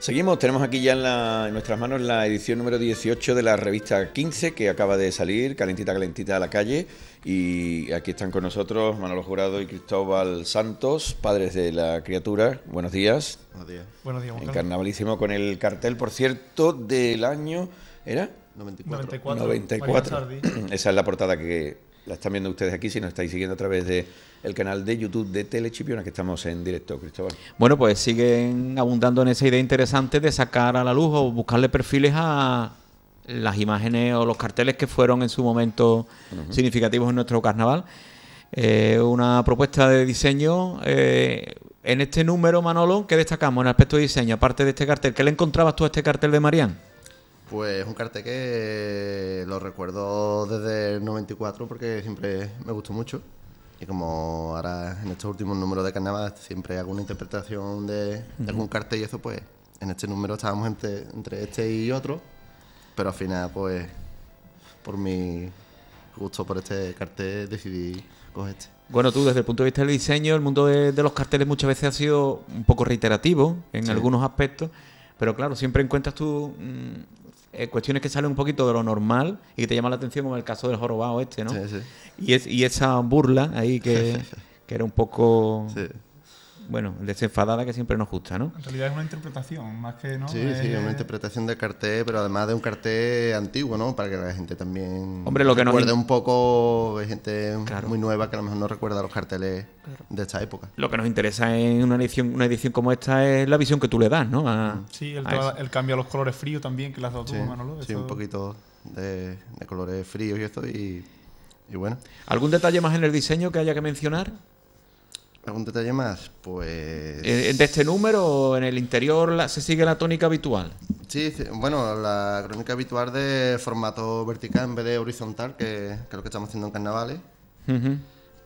Seguimos, tenemos aquí ya en, nuestras manos la edición número 18 de la revista 15 que acaba de salir, calentita, calentita a la calle. Y aquí están con nosotros Manolo Jurado y Cristóbal Santos, padres de la criatura. Buenos días. Buenos días. Buenos días. En carnavalísimo con el cartel, por cierto, del año. ¿Era? 94. 94. Esa es la portada que la están viendo ustedes aquí si nos estáis siguiendo a través de el canal de YouTube de Telechipiona, que estamos en directo, Cristóbal. Bueno, pues siguen abundando en esa idea interesante de sacar a la luz o buscarle perfiles a las imágenes o los carteles que fueron en su momento significativos en nuestro carnaval. Eh, una propuesta de diseño. Eh, en este número, Manolo, ¿qué destacamos en el aspecto de diseño? Aparte de este cartel, ¿qué le encontrabas tú a este cartel de Marián? Pues un cartel que lo recuerdo desde el 94 porque siempre me gustó mucho. Y como ahora en estos últimos números de carnaval siempre hago una interpretación de, algún cartel y eso, pues en este número estábamos entre, entre este y otro, pero al final, pues por mi gusto por este cartel decidí coger este. Bueno, tú desde el punto de vista del diseño, el mundo de, los carteles muchas veces ha sido un poco reiterativo en algunos aspectos, pero claro, siempre encuentras tú mm, eh, cuestiones que salen un poquito de lo normal y que te llaman la atención, como el caso del jorobado este, ¿no? Sí, sí. Y, es, y esa burla ahí que, que era un poco... Sí bueno, desenfadada que siempre nos gusta, ¿no? En realidad es una interpretación, más que, ¿no? Sí, sí, una interpretación del cartel, pero además de un cartel antiguo, ¿no? Para que la gente también Hombre, lo que recuerde un poco, hay gente muy nueva que a lo mejor no recuerda los carteles de esta época. Lo que nos interesa en una edición, una edición como esta es la visión que tú le das, ¿no? Mm. sí, el, cambio a los colores fríos también, que las has dado tú, Manolo. Sí, un poquito de, colores fríos y esto, y, y bueno. ¿Algún detalle más en el diseño que haya que mencionar? ¿Algún detalle más? Pues... ¿De este número o en el interior se sigue la tónica habitual? Sí, bueno, la crónica habitual de formato vertical en vez de horizontal, que, es lo que estamos haciendo en carnavales.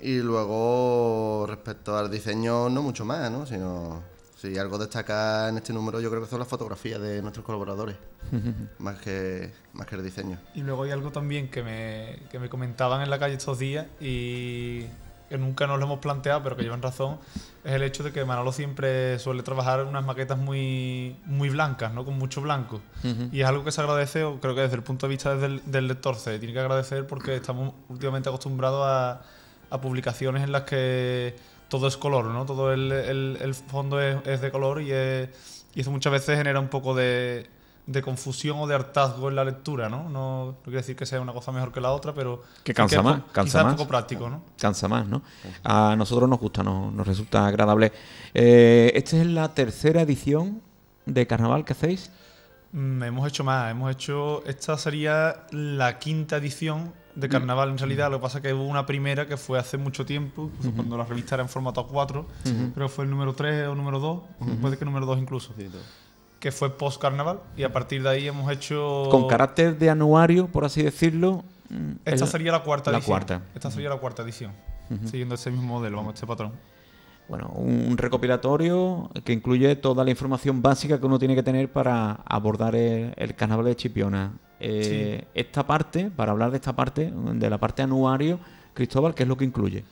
Y luego, respecto al diseño, no mucho más, ¿no? Sino, si algo destaca en este número, yo creo que son las fotografías de nuestros colaboradores, más, que, más que el diseño. Y luego hay algo también que me, que me comentaban en la calle estos días y que nunca nos lo hemos planteado, pero que llevan razón, es el hecho de que Manolo siempre suele trabajar unas maquetas muy, muy blancas, ¿no? Con mucho blanco. Y es algo que se agradece, o creo que desde el punto de vista del, del lector se tiene que agradecer porque estamos últimamente acostumbrados a, a publicaciones en las que todo es color, ¿no? Todo el, el, el fondo es, es, de color y, y eso muchas veces genera un poco de de confusión o de hartazgo en la lectura, ¿no? No, no quiere decir que sea una cosa mejor que la otra, pero... Que cansa más, cansa más. poco práctico, ¿no? Cansa más, ¿no? A nosotros nos gusta, nos, nos resulta agradable. Eh, ¿Esta es la tercera edición de Carnaval que hacéis? Mm, hemos hecho más, hemos hecho... Esta sería la quinta edición de Carnaval en realidad, lo que pasa es que hubo una primera que fue hace mucho tiempo, cuando la revista era en formato A4, pero fue el número 3 o número 2, puede que número 2 incluso que fue post carnaval y a partir de ahí hemos hecho con carácter de anuario por así decirlo mm, esta sería la cuarta la edición. cuarta. esta sería la cuarta edición siguiendo ese mismo modelo vamos este patrón. Bueno un recopilatorio que incluye toda la información básica que uno tiene que tener para abordar el, carnaval de Chipiona. Eh, esta parte para hablar de esta parte de la parte anuario Cristóbal qué es lo que incluye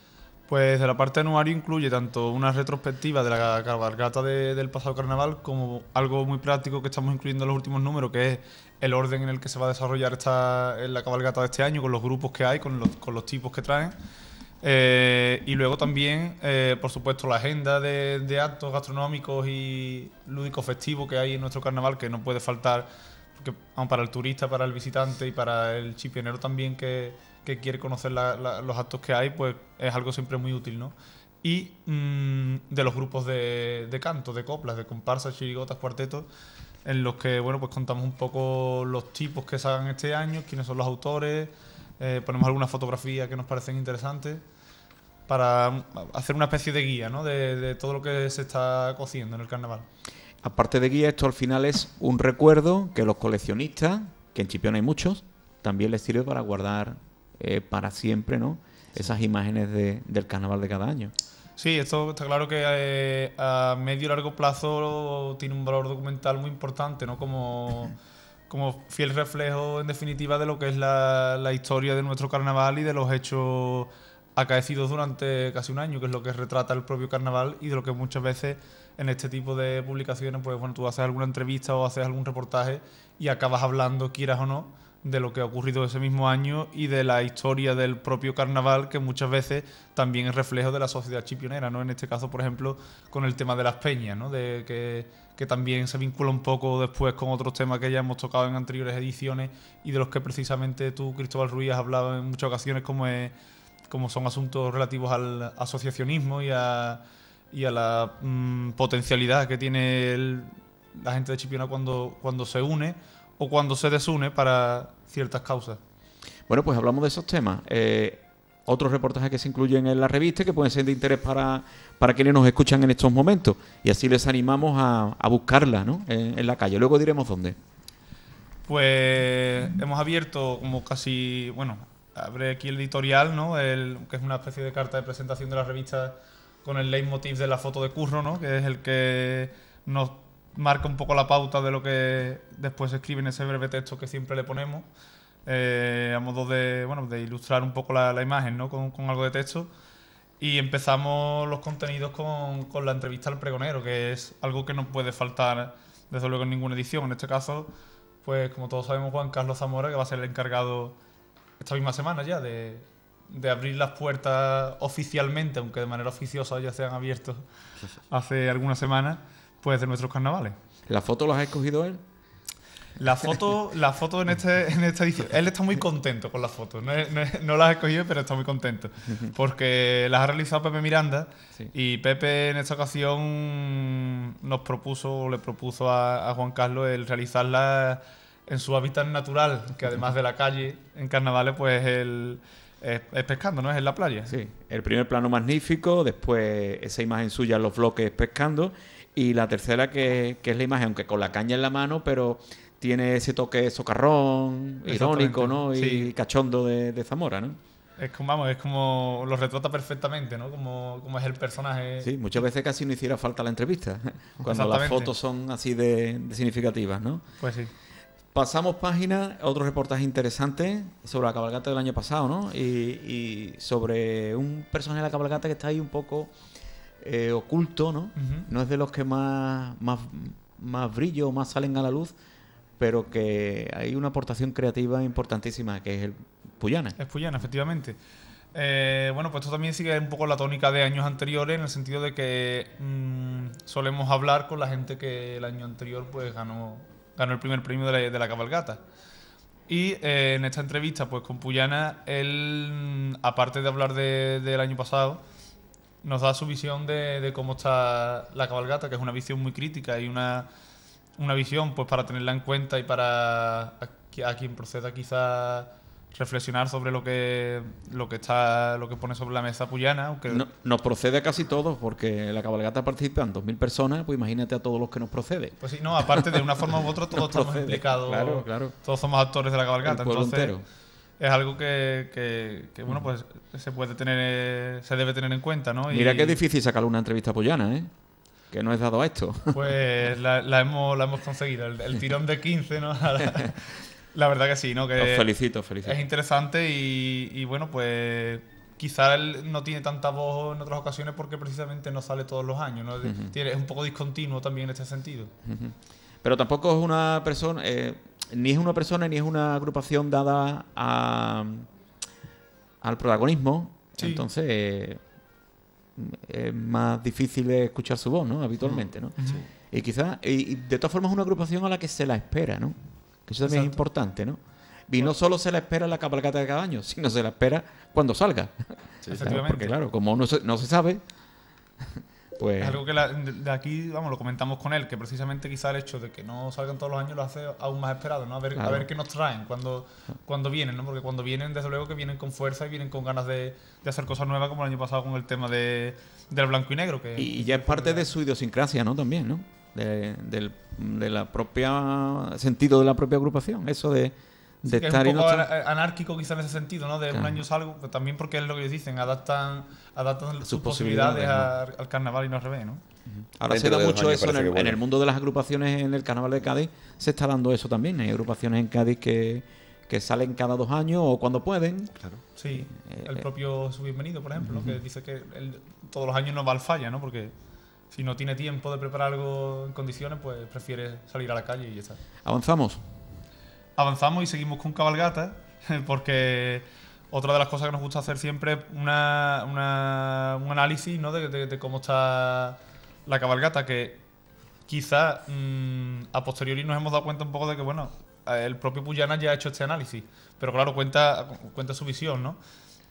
pues de la parte anuario incluye tanto una retrospectiva de la cabalgata del pasado carnaval como algo muy práctico que estamos incluyendo en los últimos números, que es el orden en el que se va a desarrollar esta, la cabalgata de este año, con los grupos que hay, con los, con los tipos que traen. Eh, y luego también, eh, por supuesto, la agenda de, de, actos gastronómicos y lúdicos festivos que hay en nuestro carnaval, que no puede faltar, porque, para el turista, para el visitante y para el chipionero también que que quiere conocer los actos que hay, pues es algo siempre muy útil, ¿no? Y mm, de los grupos de, canto, de coplas, de comparsas, chirigotas, cuartetos, en los que, bueno, pues contamos un poco los tipos que salgan este año, quiénes son los autores, eh, ponemos algunas fotografías que nos parecen interesantes para hacer una especie de guía, ¿no? De, todo lo que se está cociendo en el carnaval. Aparte de guía, esto al final es un recuerdo que los coleccionistas, que en Chipión hay muchos, también les sirve para guardar eh, para siempre, ¿no? Esas imágenes del carnaval de cada año. Sí, esto está claro que eh, a medio y largo plazo tiene un valor documental muy importante, ¿no? Como, como fiel reflejo, en definitiva, de lo que es la, historia de nuestro carnaval y de los hechos acaecidos durante casi un año, que es lo que retrata el propio carnaval y de lo que muchas veces en este tipo de publicaciones, pues bueno, tú haces alguna entrevista o haces algún reportaje y acabas hablando, quieras o no, de lo que ha ocurrido ese mismo año y de la historia del propio carnaval, que muchas veces también es reflejo de la sociedad chipionera, ¿no? En este caso, por ejemplo, con el tema de las peñas, ¿no? De que, que también se vincula un poco después con otros temas que ya hemos tocado en anteriores ediciones y de los que precisamente tú, Cristóbal Ruiz, has hablado en muchas ocasiones como, es, como son asuntos relativos al asociacionismo y a, y a la mm, potencialidad que tiene la gente de Chipiona cuando, cuando se une o cuando se desune para ciertas causas. Bueno, pues hablamos de esos temas. Eh, otros reportajes que se incluyen en la revista que pueden ser de interés para, para quienes nos escuchan en estos momentos. Y así les animamos a, a buscarla ¿no? en, en la calle. Luego diremos dónde. Pues hemos abierto como casi, bueno, abre aquí el editorial, ¿no? El, que es una especie de carta de presentación de la revista con el leitmotiv de la foto de Curro, ¿no? Que es el que nos marca un poco la pauta de lo que después se escribe en ese breve texto que siempre le ponemos, eh, a modo de, bueno, de ilustrar un poco la, la imagen, ¿no? Con, con algo de texto. Y empezamos los contenidos con, con la entrevista al pregonero, que es algo que no puede faltar, desde luego, en ninguna edición. En este caso, pues como todos sabemos, Juan Carlos Zamora, que va a ser el encargado esta misma semana ya de, de abrir las puertas oficialmente, aunque de manera oficiosa ya se han abierto hace algunas semanas, pues de nuestros carnavales. ¿La foto las ha escogido él? La foto, la foto en, este, en esta edición, él está muy contento con las fotos. No, no, las ha escogido, pero está muy contento. Porque las ha realizado Pepe Miranda Sí. y Pepe en esta ocasión nos propuso, le propuso a, a Juan Carlos el realizarlas en su hábitat natural, que además de la calle en carnavales, pues el, es, es pescando, ¿no? Es en la playa. Sí. El primer plano magnífico, después esa imagen suya en los bloques pescando. Y la tercera que, que es la imagen, aunque con la caña en la mano, pero tiene ese toque socarrón, irónico, ¿no? Y Sí. cachondo de, de Zamora, ¿no? Es como, vamos, es como lo retrata perfectamente, ¿no? Como, como es el personaje. Sí, muchas veces casi no hiciera falta la entrevista, cuando las fotos son así de, de significativas, ¿no? Pues sí. Pasamos página, otro reportaje interesante sobre la cabalgata del año pasado, ¿no? Y, y sobre un personaje de la cabalgata que está ahí un poco eh, oculto, ¿no? No es de los que más, más, más brillo más salen a la luz, pero que hay una aportación creativa importantísima, que es el Puyana. Es Puyana, efectivamente. Eh, bueno, pues esto también sigue un poco la tónica de años anteriores, en el sentido de que mm, solemos hablar con la gente que el año anterior pues ganó, ganó el primer premio de la, de la cabalgata. Y eh, en esta entrevista pues con Puyana, él, mm, aparte de hablar de- del año pasado, nos da su visión de, de cómo está la cabalgata, que es una visión muy crítica y una, una visión pues para tenerla en cuenta y para a, a quien proceda quizá reflexionar sobre lo que lo que está lo que pone sobre la mesa Puyana, aunque No- nos procede a casi todos, porque la cabalgata participan 2.000 personas, pues imagínate a todos los que nos procede. pues sí, no, aparte de una forma u otra todos estamos implicados, claro, claro. todos somos actores de la cabalgata, El entonces entero. Es algo que, que- que, bueno pues se puede tener se debe tener en cuenta, ¿no? Y- Mira que es difícil sacarle una entrevista a Puyana, ¿eh? Que no es dado a esto. Pues la, la hemos, la hemos conseguido. El, el tirón de 15, ¿no? La, la verdad que sí, ¿no? Que felicito, os felicito. es interesante y, y bueno, pues quizá él no tiene tanta voz en otras ocasiones porque precisamente no sale todos los años, ¿no? Tiene, es un poco discontinuo también en este sentido. Pero tampoco es una persona, eh, ni es una persona ni es una agrupación dada a, al protagonismo. Sí. Entonces eh, es más difícil escuchar su voz, ¿no? Habitualmente, ¿no? Y quizás, y, y de todas formas es una agrupación a la que se la espera, ¿no? Que eso también es importante, ¿no? Y no solo se la espera en la cabalgata de cada año, sino se la espera cuando salga. Efectivamente. porque claro, como no se, no se sabe, pues... Es algo que la- de aquí, vamos, lo comentamos con él, que precisamente quizá el hecho de que no salgan todos los años lo hace aún más esperado, ¿no? A ver, a ver qué nos traen cuando, cuando vienen, ¿no? Porque cuando vienen, desde luego que vienen con fuerza y vienen con ganas de, de hacer cosas nuevas, como el año pasado con el tema de, del blanco y negro. Que, Y ya es parte de su idiosincrasia, ¿no? También, ¿no? De, del de la propia sentido de la propia agrupación, eso de, de es estar y un no poco estar. ana- anárquico quizá en ese sentido, ¿no? De un Claro. año salgo, pues también porque es lo que ellos dicen, adaptan, adaptan sus, Sus posibilidades, posibilidades, a- al carnaval y no al revés, ¿no? Ahora se Dentro da de dos mucho eso en el, que en el mundo de las agrupaciones en el Carnaval de Cádiz, se está dando eso también. Hay agrupaciones en Cádiz que, que salen cada dos años o cuando pueden. Claro. Sí, Eh, el eh. propio su bienvenido, por ejemplo, ¿no? que dice que él todos los años no va al falla, ¿no? Porque si no tiene tiempo de preparar algo en condiciones, pues prefiere salir a la calle y ya está. Avanzamos. Avanzamos y seguimos con cabalgata, porque otra de las cosas que nos gusta hacer siempre es una, un análisis ¿no? de, de- de cómo está la cabalgata, que quizá mm, a posteriori nos hemos dado cuenta un poco de que, bueno, el propio Puyana ya ha hecho este análisis, pero claro, cuenta, cuenta su visión, ¿no?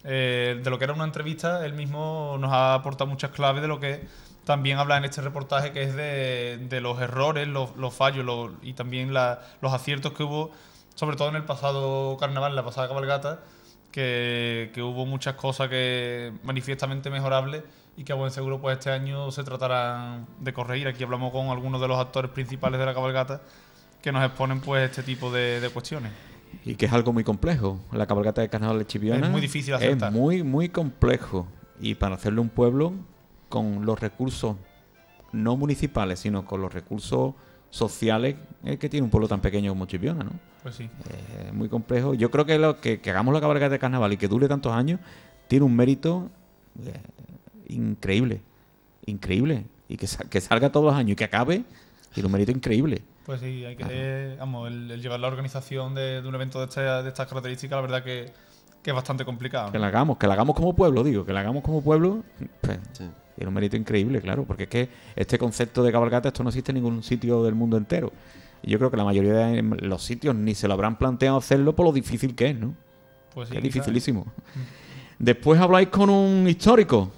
Eh, de lo que era una entrevista, él mismo nos ha aportado muchas claves de lo que también habla en este reportaje, que es de, de los errores, los, los fallos los- y también los aciertos que hubo, sobre todo en el pasado carnaval, la pasada cabalgata, que, que hubo muchas cosas que manifiestamente mejorables y que a buen seguro pues este año se tratarán de corregir. Aquí hablamos con algunos de los actores principales de la cabalgata que nos exponen pues este tipo de, de cuestiones. Y que es algo muy complejo. La cabalgata de carnaval de Chipiona Es muy difícil Es acertar. muy, muy complejo. Y para hacerle un pueblo con los recursos no municipales, sino con los recursos sociales eh, que tiene un pueblo tan pequeño como Chipiona, ¿no? Pues sí. Eh, Es muy complejo. Yo creo que, lo, que, que hagamos la cabalgata de carnaval y que dure tantos años tiene un mérito eh, increíble. Increíble. Y que, sa- que salga todos los años y que acabe tiene un mérito increíble. Pues sí, hay que, eh, vamos, el, el llevar la organización de, de un evento de, esta- de estas características, la verdad que, que es bastante complicado. ¿no? Que la hagamos, que la hagamos como pueblo, digo, que la hagamos como pueblo, pues, Sí. Tiene un mérito increíble, claro, porque es que este concepto de cabalgata, esto no existe en ningún sitio del mundo entero. Y yo creo que la mayoría de los sitios ni se lo habrán planteado hacerlo por lo difícil que es, ¿no? Pues sí, que es dificilísimo. Después habláis con un histórico.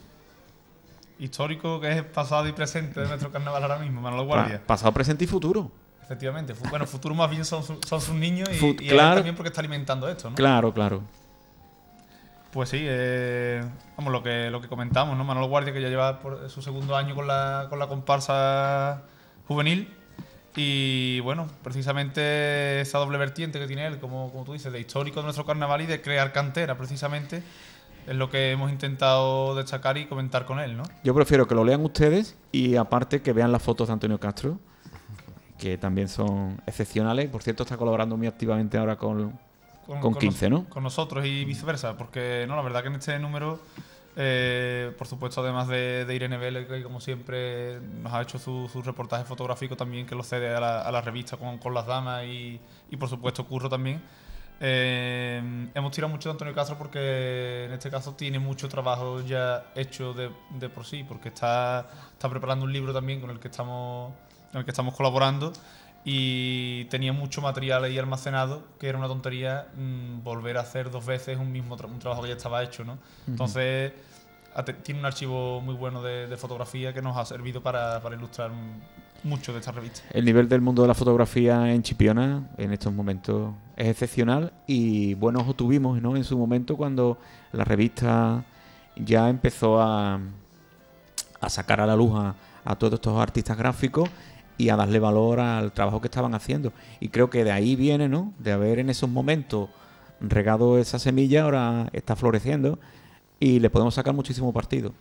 Histórico que es pasado y presente de nuestro carnaval ahora mismo, Manolo Pa- Guardia. pasado, presente y futuro. Efectivamente. Bueno, futuro más bien son, su- son sus niños y, Fut- y él también porque está alimentando esto, ¿no? Claro, claro. Pues sí, eh, vamos, lo que, lo que comentamos, ¿no? Manolo Guardia, que ya lleva por su segundo año con la, con la comparsa juvenil. Y bueno, precisamente esa doble vertiente que tiene él, como, como tú dices, de histórico de nuestro carnaval y de crear cantera, precisamente, es lo que hemos intentado destacar y comentar con él, ¿no? Yo prefiero que lo lean ustedes y aparte que vean las fotos de Antonio Castro, que también son excepcionales. Por cierto, está colaborando muy activamente ahora con, Con 15, nos- ¿no? Con nosotros y viceversa, porque no, la verdad que en este número, eh, por supuesto, además de, de Irene Vélez, que como siempre nos ha hecho su, su reportaje fotográfico también, que lo cede a la, a la revista con, con las damas y, y, por supuesto Curro también. Eh, hemos tirado mucho de Antonio Castro porque en este caso tiene mucho trabajo ya hecho de, de por sí, porque está, está preparando un libro también con el que estamos, en el que estamos colaborando y tenía mucho material ahí almacenado que era una tontería mm, volver a hacer dos veces un mismo tra- un trabajo que ya estaba hecho, ¿no? Entonces tiene un archivo muy bueno de, de fotografía que nos ha servido para, para ilustrar mucho de esta revista. El nivel del mundo de la fotografía en Chipiona en estos momentos es excepcional y buen ojo tuvimos ¿no? en su momento cuando la revista ya empezó a, a sacar a la luz a, a todos estos artistas gráficos y a darle valor al trabajo que estaban haciendo. Y creo que de ahí viene, ¿no? De haber en esos momentos regado esa semilla, ahora está floreciendo y le podemos sacar muchísimo partido.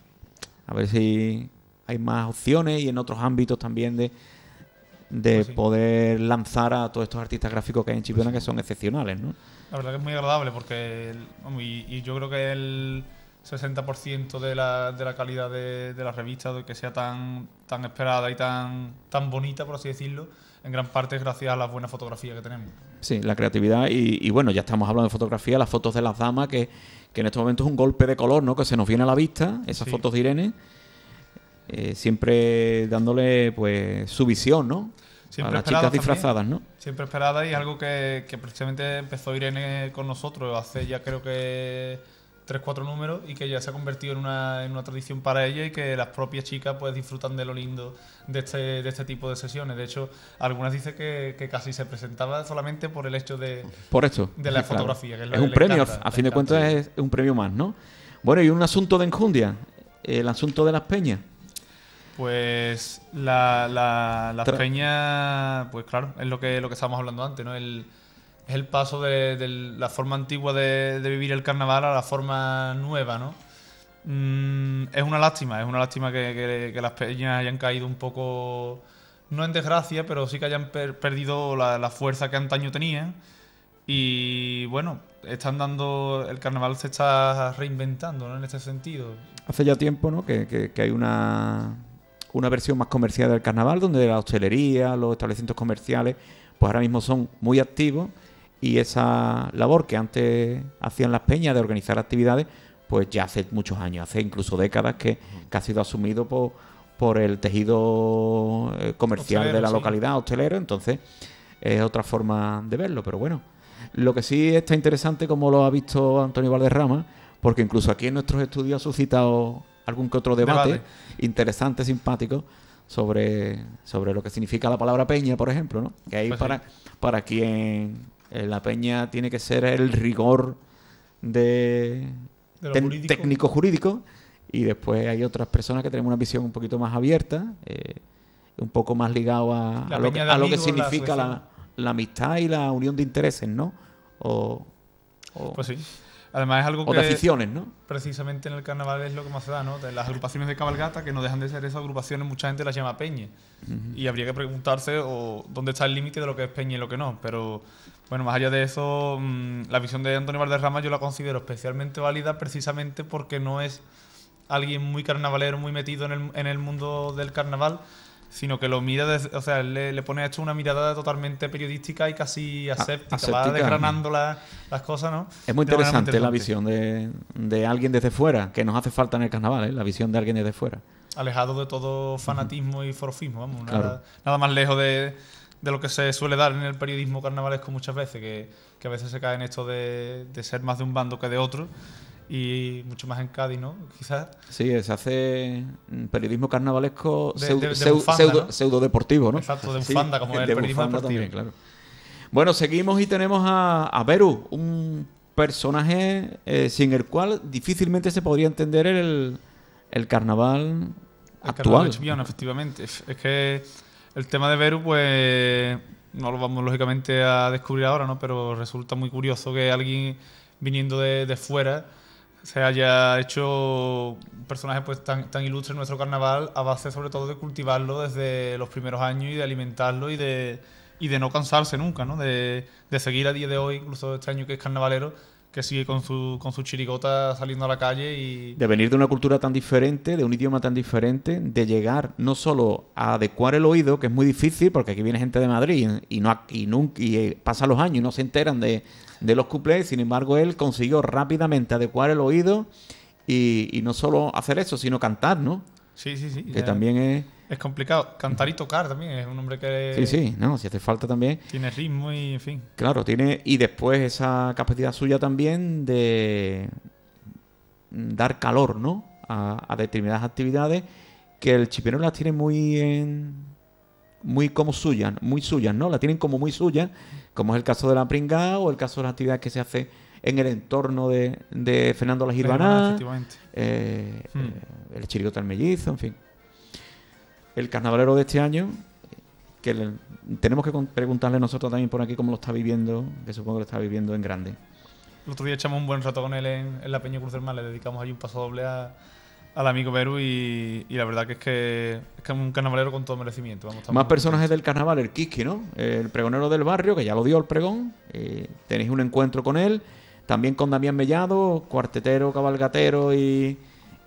A ver si hay más opciones y en otros ámbitos también de, de Pues sí. poder lanzar a todos estos artistas gráficos que hay en Chipiona que son excepcionales, ¿no? La verdad que es muy agradable porque el- y, y yo creo que el 60% de la, de la calidad de, de la revista, de que sea tan, tan esperada y tan, tan bonita, por así decirlo, en gran parte es gracias a la buena fotografía que tenemos. Sí, la creatividad y, y bueno, ya estamos hablando de fotografía, las fotos de las damas, que, que en este momento es un golpe de color, ¿no? Que se nos viene a la vista, esas Sí. fotos de Irene, eh, siempre dándole pues su visión, ¿no? Siempre a las esperadas chicas disfrazadas, ¿no? Siempre esperada y algo que, que precisamente empezó Irene con nosotros hace ya creo que tres, cuatro números y que ya se ha convertido en una, en una tradición para ella y que las propias chicas pues disfrutan de lo lindo de este, de este tipo de sesiones. De hecho, algunas dicen que, que casi se presentaba solamente por el hecho de, Por esto. de la Sí, claro. fotografía. Que es, un premio, encanta, a fin de cuentas es un premio más, ¿no? Bueno, y un asunto de enjundia, el asunto de las peñas. Pues la, la, las peñas, pues claro, es lo que, lo que estábamos hablando antes, ¿no? El, es el paso de, la forma antigua de, vivir el carnaval a la forma nueva, ¿no? Mm, es una lástima, es una lástima que, las peñas hayan caído un poco, no en desgracia, pero sí que hayan per- perdido la, fuerza que antaño tenían. Y bueno, están dando. El carnaval se está reinventando, ¿no? En este sentido. Hace ya tiempo, ¿no? Que, que- que hay una, una versión más comercial del carnaval, donde la hostelería, los establecimientos comerciales, pues ahora mismo son muy activos y esa labor que antes hacían las peñas de organizar actividades, pues ya hace muchos años, hace incluso décadas que, que ha sido asumido por, por el tejido eh, comercial Hostelero, de la sí. localidad, hostelero, entonces es otra forma de verlo, pero bueno. Lo que sí está interesante, como lo ha visto Antonio Valderrama, porque incluso aquí en nuestros estudios ha suscitado algún que otro debate, Debate. interesante, simpático, sobre, sobre lo que significa la palabra peña, por ejemplo, ¿no? Que ahí Pues sí. para, para quien la peña tiene que ser el rigor de, técnico jurídico y después hay otras personas que tenemos una visión un poquito más abierta, eh, un poco más ligado a, lo, que, peña de a lo que amigos, la significa la, amistad y la unión de intereses, ¿no? O, o- Pues sí. Además es algo o de que aficiones, ¿no? precisamente en el carnaval es lo que más se da, ¿no? De las agrupaciones de cabalgata, que no dejan de ser esas agrupaciones, mucha gente las llama peña. Y habría que preguntarse o dónde está el límite de lo que es peña y lo que no. Pero bueno, más allá de eso, mm, la visión de Antonio Valderrama yo la considero especialmente válida precisamente porque no es alguien muy carnavalero, muy metido en el, en el mundo del carnaval, sino que lo mira, desde- o sea, le, le pone a esto una mirada totalmente periodística y casi aséptica, va desgranando la- las cosas, ¿no? Es muy manera interesante la interesante. visión de, de alguien desde fuera, que nos hace falta en el carnaval, ¿eh? la visión de alguien desde fuera. alejado de todo fanatismo y forofismo, vamos, Claro. nada, nada más lejos de, de lo que se suele dar en el periodismo carnavalesco muchas veces, que, que a veces se cae en esto de, de ser más de un bando que de otro, y mucho más en Cádiz, ¿no? Quizás. Sí, se hace mm, periodismo carnavalesco De- pseudo, de- de pseudo- bufanda, pseudo- ¿no? Exacto, de bufanda, como el de periodismo deportivo. también, claro. Bueno, seguimos y tenemos a, a Beru, un personaje eh, sin el cual difícilmente se podría entender el, el carnaval El actual. carnaval de efectivamente. Es es que el tema de Beru, pues no lo vamos lógicamente a descubrir ahora, ¿no? Pero resulta muy curioso que alguien viniendo de, de fuera se haya hecho un personaje pues tan, tan ilustre en nuestro carnaval a base sobre todo de cultivarlo desde los primeros años y de alimentarlo y de, y de no cansarse nunca, ¿no? De, de seguir a día de hoy, incluso este año que es carnavalero, que sigue con su, con su chirigota saliendo a la calle y... de venir de una cultura tan diferente, de un idioma tan diferente, de llegar no solo a adecuar el oído, que es muy difícil, porque aquí viene gente de Madrid y no y nunca y eh, pasan los años y no se enteran de, de los cuplés, sin embargo él consiguió rápidamente adecuar el oído y, y no solo hacer eso, sino cantar, ¿no? Sí, sí, sí. Que ya- también es... Es complicado. Cantar y tocar también. Es un hombre que Sí, sí, no, si hace falta también. tiene ritmo y, en fin. Claro, tiene. Y después esa capacidad suya también de dar calor, ¿no? A, a determinadas actividades que el chipero las tiene muy en, muy como suyas, muy suyas, ¿no? La tienen como muy suyas, como es el caso de la pringa o el caso de las actividades que se hace en el entorno de, de Fernando La efectivamente. eh, Hmm. eh, el chirigota del mellizo, en fin. El carnavalero de este año, que le- tenemos que preguntarle nosotros también por aquí cómo lo está viviendo, que supongo que lo está viviendo en grande. El otro día echamos un buen rato con él en, en la Peña Cruz del Mar. Le dedicamos ahí un paso doble a- al amigo Beru y, y la verdad que es que es que es un carnavalero con todo merecimiento. Vamos, Más personajes del carnaval, el Kiski, ¿no? El pregonero del barrio, que ya lo dio el pregón. eh, tenéis un encuentro con él. También con Damián Mellado, cuartetero, cabalgatero y,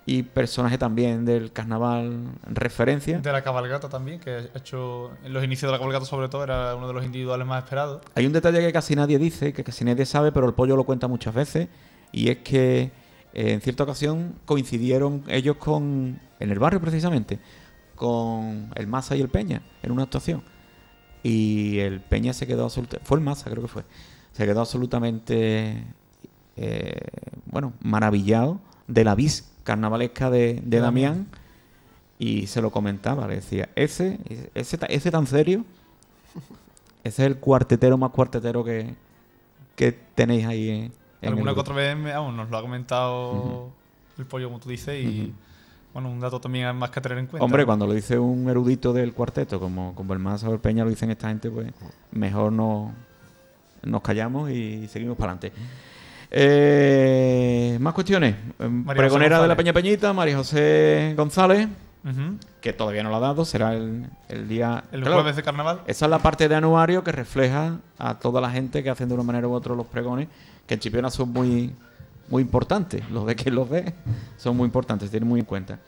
y personaje también del carnaval referencia. De la cabalgata también, que ha hecho en los inicios de la cabalgata sobre todo, era uno de los individuales más esperados. Hay un detalle que casi nadie dice, que casi nadie sabe, pero el pollo lo cuenta muchas veces, y es que eh, en cierta ocasión coincidieron ellos con, en el barrio precisamente, con el Massa y el Peña, en una actuación. Y el Peña se quedó absolutamente, fue el Massa creo que fue, se quedó absolutamente, eh, bueno, maravillado de la vis carnavalesca de, de Damián. Y se lo comentaba, le decía, ese, ese, ese tan serio, ese es el cuartetero más cuartetero que, que tenéis ahí el Alguna que otra vez vamos, nos lo ha comentado el pollo, como tú dices, y bueno, un dato también más que tener en cuenta. Hombre, cuando lo dice un erudito del cuarteto, como, como el o el Peña lo dicen esta gente, pues mejor no, nos callamos y seguimos para adelante. Eh, más cuestiones. Pregonera de la. Peña Peñita, María José González. Ujú. que todavía no lo ha dado, será el, el día... El Claro, jueves de carnaval. Esa es la parte de anuario que refleja a toda la gente que hacen de una manera u otra los pregones, que en Chipiona son muy, muy importantes. Los de quien los ve son muy importantes, tienen muy en cuenta.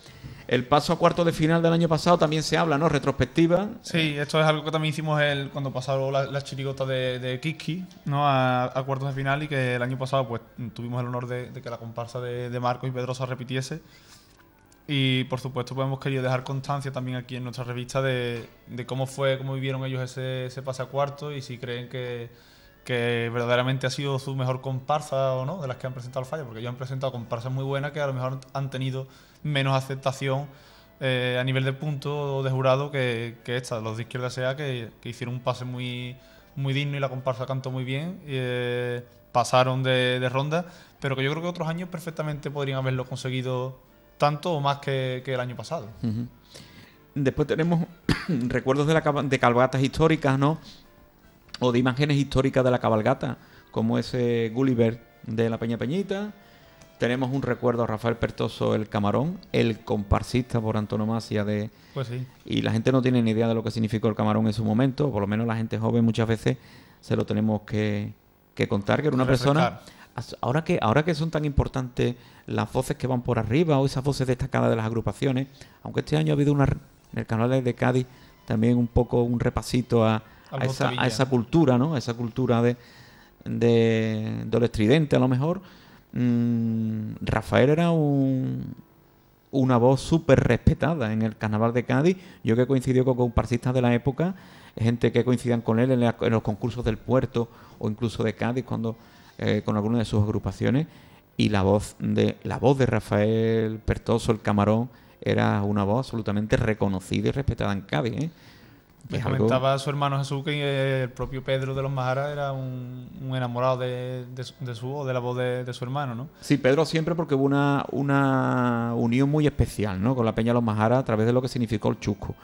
El paso a cuarto de final del año pasado también se habla, ¿no? Retrospectiva. Sí, esto es algo que también hicimos el, cuando pasaron la- las chirigotas de, de Kiki ¿no? a, a cuartos de final y que el año pasado pues tuvimos el honor de, de que la comparsa de, de Marcos y Pedrosa repitiese. Y por supuesto pues hemos querido dejar constancia también aquí en nuestra revista de, cómo fue, cómo vivieron ellos ese, pase a cuarto y si creen que, verdaderamente ha sido su mejor comparsa o no, de las que han presentado el fallo, porque ellos han presentado comparsas muy buenas que a lo mejor han tenido menos aceptación eh, a nivel de punto o de jurado que, esta, los de izquierda sea, que, hicieron un pase muy, muy digno y la comparsa cantó muy bien, eh, pasaron de, de ronda, pero que yo creo que otros años perfectamente podrían haberlo conseguido tanto o más que, que el año pasado. Después tenemos recuerdos de, la, de cabalgatas históricas, ¿no? O de imágenes históricas de la cabalgata, como ese Gulliver de la Peña Peñita. Tenemos un recuerdo a Rafael Pertoso, el camarón, el comparsista por antonomasia de... Pues sí. Y la gente no tiene ni idea de lo que significó el camarón en su momento, por lo menos la gente joven muchas veces se lo tenemos que, que contar, que era una persona... Refrescar. Ahora que, ahora que son tan importantes las voces que van por arriba o esas voces destacadas de las agrupaciones, aunque este año ha habido una, en el canal de Cádiz también un poco un repasito a, a esa, a esa cultura, ¿no? A esa cultura de, de, del estridente a lo mejor. Mm, Rafael era un, una voz súper respetada en el carnaval de Cádiz. Yo que coincidió con comparsistas de la época, gente que coincidían con él en, la- en los concursos del puerto o incluso de Cádiz cuando eh, con alguna de sus agrupaciones. Y la voz de la voz de Rafael Pertoso, el camarón, era una voz absolutamente reconocida y respetada en Cádiz. ¿eh? Me Es algo- comentaba su hermano Jesús que eh, el propio Pedro de los Majaras era un, un enamorado de, de su- de su voz, de la voz de, de su hermano, ¿no? Sí, Pedro siempre porque hubo una, una unión muy especial, ¿no? Con la Peña Los Majara a través de lo que significó el Chusco.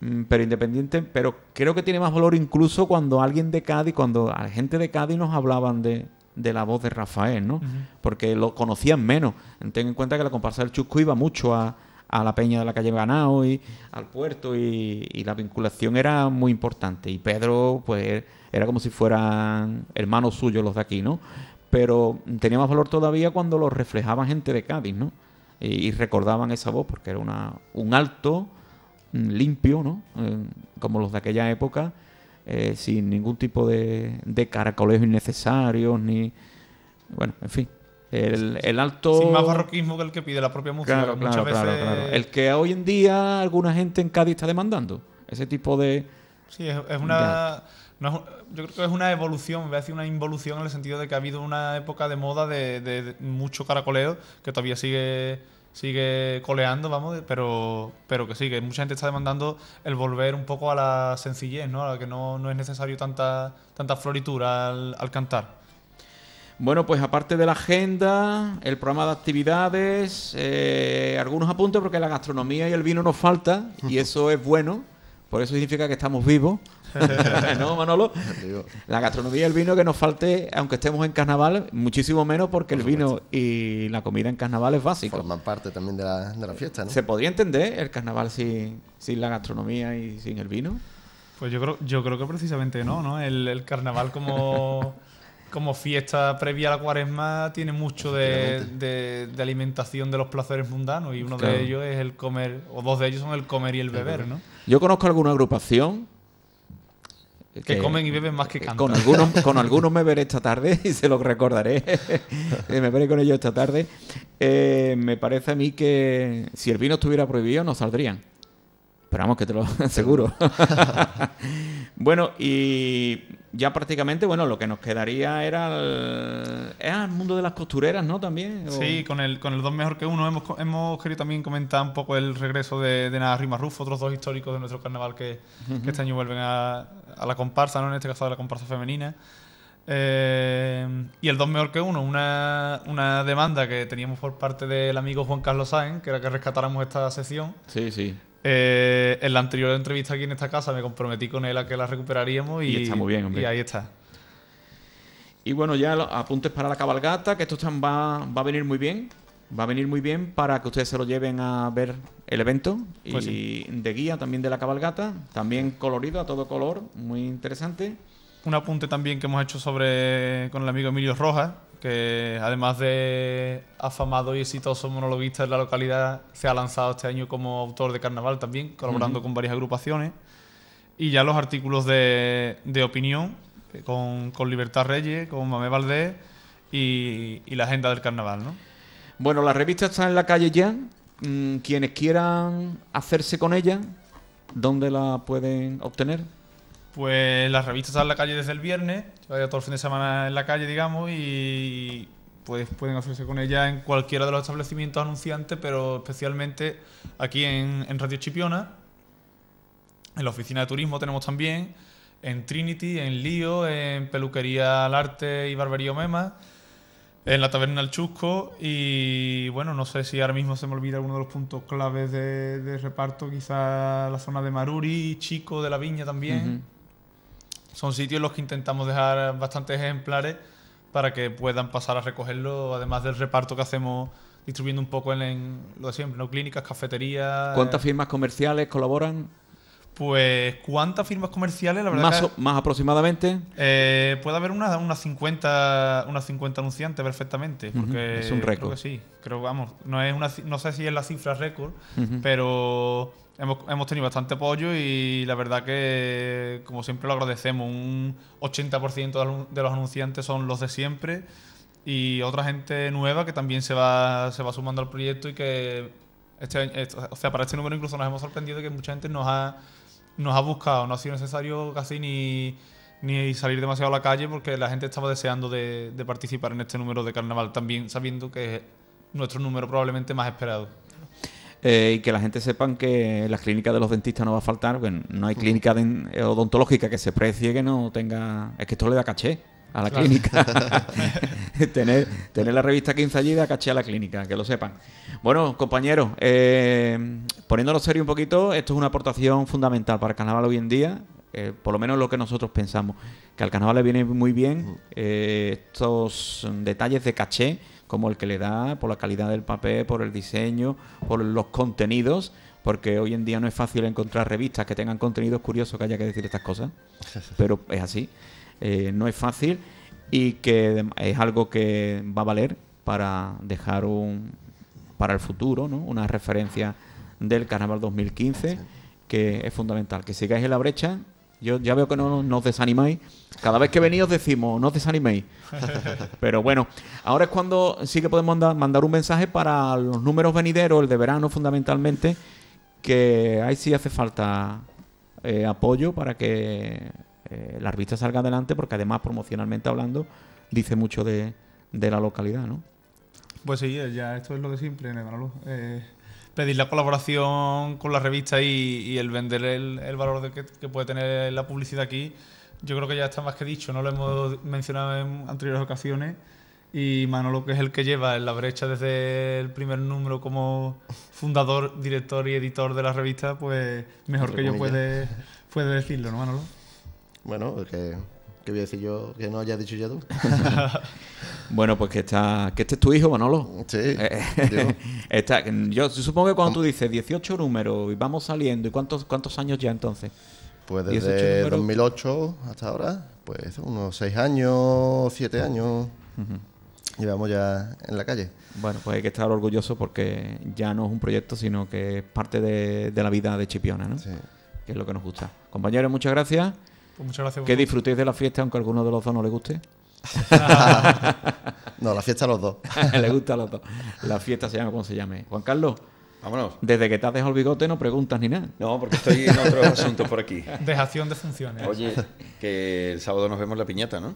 Mm, Pero independiente, pero creo que tiene más valor incluso cuando alguien de Cádiz, cuando la gente de Cádiz nos hablaban de, de la voz de Rafael, ¿no? Porque lo conocían menos. Ten en cuenta que la comparsa del Chusco iba mucho a, a la Peña de la calle Ganao y al puerto y, y la vinculación era muy importante. Y Pedro, pues, era como si fueran hermanos suyos los de aquí, ¿no? Pero tenía más valor todavía cuando lo reflejaba gente de Cádiz, ¿no? Y, y recordaban esa voz porque era una, un alto, mm, limpio, ¿no? Eh, como los de aquella época, eh, sin ningún tipo de, de caracoleos innecesarios, ni... Bueno, en fin. El, el alto... Sin más barroquismo que el que pide la propia música. Claro, muchas claro, claro, veces-. El que hoy en día alguna gente en Cádiz está demandando. Ese tipo de... Sí, es, es una. no es yo creo que es una evolución, voy a decir una involución en el sentido de que ha habido una época de moda de, de- de mucho caracoleo que todavía sigue sigue coleando, vamos, pero, pero que sí, que mucha gente está demandando el volver un poco a la sencillez, ¿no? A la que no, no es necesario tanta, tanta floritura al, al cantar. Bueno, pues aparte de la agenda, el programa de actividades, eh, algunos apuntes porque la gastronomía y el vino nos falta y eso es bueno, por eso significa que estamos vivos. ¿No, Manolo? La gastronomía y el vino que nos falte, aunque estemos en carnaval, muchísimo menos porque el vino y la comida en carnaval es básico. forman parte también de la, de la fiesta, ¿no? ¿Se podría entender el carnaval sin, sin la gastronomía y sin el vino? Pues yo creo, yo creo que precisamente no, ¿no? El, el carnaval como, como fiesta previa a la cuaresma tiene mucho de, de- de alimentación de los placeres mundanos y uno Claro. de ellos es el comer, o dos de ellos son el comer y el beber, ¿no? Yo conozco alguna agrupación Que comen y beben más que que cantan. Con algunos, con algunos me veré esta tarde y se lo recordaré. Eh, me veré con ellos esta tarde. Eh, me parece a mí que si el vino estuviera prohibido no saldrían. Pero vamos, que te lo aseguro. Bueno, y ya prácticamente, bueno, lo que nos quedaría era el, era el mundo de las costureras, ¿no? También. o- Sí, con el, con el dos mejor que uno hemos, hemos querido también comentar un poco el regreso de, de Nada Rima Rufo, otros dos históricos de nuestro carnaval que, que este año vuelven a, a la comparsa, ¿no? en este caso a la comparsa femenina. Eh, y el dos mejor que uno, una, una demanda que teníamos por parte del amigo Juan Carlos Sáenz, que era que rescatáramos esta sección. Sí, sí. Eh, en la anterior entrevista aquí en esta casa me comprometí con él a que la recuperaríamos y, Y está muy bien, hombre. y ahí está. Y bueno, ya los apuntes para la cabalgata, que esto va, va a venir muy bien. va a venir muy bien para que ustedes se lo lleven a ver el evento y Pues de guía también de la cabalgata, también colorido a todo color, muy interesante. Un apunte también que hemos hecho sobre con el amigo Emilio Rojas, que además de afamado y exitoso monologuista de la localidad, se ha lanzado este año como autor de carnaval también, colaborando con varias agrupaciones. Y ya los artículos de, de opinión, eh, con, con Libertad Reyes, con Mamé Valdés y, y la agenda del carnaval, ¿no? Bueno, la revista está en la calle ya. Mm, quienes quieran hacerse con ella, ¿dónde la pueden obtener? Pues la revista está en la calle desde el viernes, lleva todo el fin de semana en la calle, digamos, y pues pueden hacerse con ella en cualquiera de los establecimientos anunciantes, pero especialmente aquí en, Radio Chipiona. En la oficina de turismo tenemos también, en Trinity, en Lío, en Peluquería al Arte y Barbería Mema, en la Taberna El Chusco y bueno, no sé si ahora mismo se me olvida alguno de los puntos claves de reparto, quizá la zona de Maruri, Chico, de la Viña también. Son sitios en los que intentamos dejar bastantes ejemplares para que puedan pasar a recogerlo, además del reparto que hacemos distribuyendo un poco en, en lo de siempre, ¿no? Clínicas, cafeterías. ¿Cuántas firmas comerciales colaboran? Pues, ¿cuántas firmas comerciales? La verdad Más, que, o- más aproximadamente. eh, puede haber unas unas 50, unas 50 anunciantes perfectamente. Porque es un Creo récord. que sí. Creo, vamos, no, es una, no sé si es la cifra récord, pero hemos, hemos tenido bastante apoyo y la verdad que, como siempre lo agradecemos, un 80% de los- anunciantes son los de siempre y otra gente nueva que también se va, se va sumando al proyecto y que, este, o sea, para este número incluso nos hemos sorprendido que mucha gente nos ha, nos ha buscado, no ha sido necesario casi ni, ni salir demasiado a la calle porque la gente estaba deseando de, de participar en este número de carnaval, también sabiendo que es nuestro número probablemente más esperado. Eh, y que la gente sepan que la clínica de los dentistas no va a faltar, porque no hay clínica den- eh, odontológica que se precie que no tenga... Es que esto le da caché a la Claro. clínica. tener, tener la revista 15 allí da caché a la clínica, que lo sepan. Bueno, compañeros, eh, poniéndolo serio un poquito, esto es una aportación fundamental para el carnaval hoy en día, eh, por lo menos lo que nosotros pensamos, que al carnaval le viene muy bien eh, estos detalles de caché, como el que le da por la calidad del papel, por el diseño, por los contenidos, porque hoy en día no es fácil encontrar revistas que tengan contenidos curiosos que haya que decir estas cosas, pero es así, eh, no es fácil y que es algo que va a valer para dejar un para el futuro, ¿no? Una referencia del Carnaval 2015 que es fundamental. Que sigáis en la brecha. Yo ya veo que no, no os desanimáis. Cada vez que venís os decimos, no os desaniméis. Pero bueno, ahora es cuando sí que podemos mandar, mandar un mensaje para los números venideros, el de verano fundamentalmente, que ahí sí hace falta eh, apoyo para que eh, la revista salga adelante, porque además promocionalmente hablando dice mucho de, de la localidad, ¿no? Pues sí, ya esto es lo de siempre, ¿no, Manolo? Eh, pedir la colaboración con la revista y, y el vender el, el valor de que, que puede tener la publicidad aquí, yo creo que ya está más que dicho, no lo hemos mencionado en anteriores ocasiones. Y Manolo, que es el que lleva en la brecha desde el primer número como fundador, director y editor de la revista, pues mejor Entre que yo puede, puede decirlo, ¿no, Manolo? Bueno, que, que voy a decir yo que no hayas dicho ya tú. Bueno, pues que está, que este es tu hijo, Manolo. Sí, Eh, digo, está- yo supongo que cuando tú dices 18 números y vamos saliendo, ¿y cuántos, cuántos años ya entonces? pues 18 desde números. 2008 hasta ahora, pues unos 6 años, 7 años, llevamos ya en la calle. Bueno, pues hay que estar orgulloso porque ya no es un proyecto, sino que es parte de, de la vida de Chipiona, ¿no? Sí. Que es lo que nos gusta. Compañeros, muchas gracias. Pues muchas gracias. a Que disfrutéis de la fiesta, aunque a alguno de los dos no le guste. No, la fiesta a los dos. le gusta a los dos. La fiesta se llama como se llame. Juan Carlos, Vámonos. desde que te has dejado el bigote no preguntas ni nada. No, porque estoy en otros asuntos por aquí. Dejación de funciones. Oye, que el sábado nos vemos en la piñata, ¿no?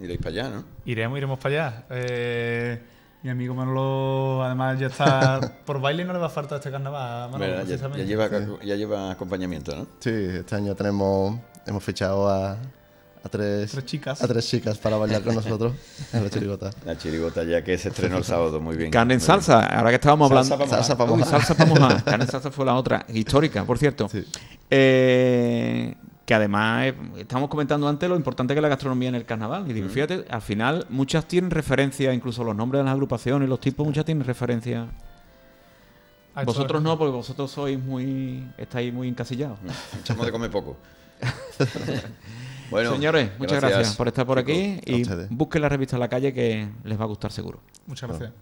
Iréis para allá, ¿no? Iremos, iremos para allá. Eh, mi amigo Manolo, además, ya está por baile no le va a faltar este carnaval. Manolo. Ya, lleva, ya lleva acompañamiento, ¿no? Sí, este año tenemos, hemos fichado a, a tres, Tres chicas. a tres chicas para bailar con nosotros en la chirigota. La chirigota ya que se estrenó el sábado, muy bien. Carne en muy salsa, ahora que estábamos Salsa hablando. pa' Salsa pa' Uy, mojar. salsa para mojar. Carne en salsa fue la otra, histórica, por cierto. Sí. Eh, que además eh, estamos comentando antes lo importante que es la gastronomía en el carnaval. Y digo, fíjate, al final muchas tienen referencia, incluso los nombres de las agrupaciones, los tipos, muchas tienen referencia. Vosotros no, porque vosotros sois muy. estáis muy encasillados. Somos de comer poco. bueno, Señores, muchas gracias, por estar por aquí y busquen la revista en la calle que les va a gustar seguro. Muchas gracias.